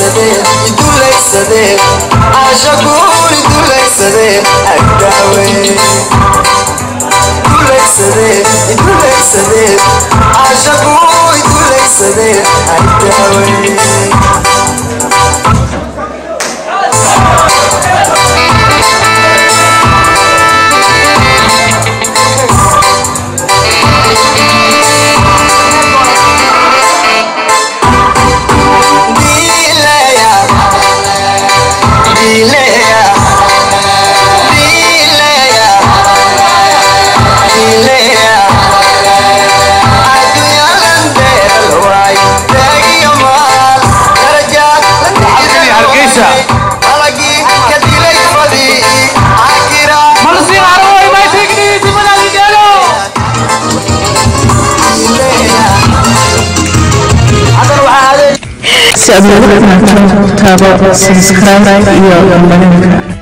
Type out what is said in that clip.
سدير يدولك سدير عاشقوني يدولك سدير أكدر să ne, îmi plăcut să ne, așa voi tu lei să ne, ai te-a urmă. Sebelum menonton, subscribe, like, dan share.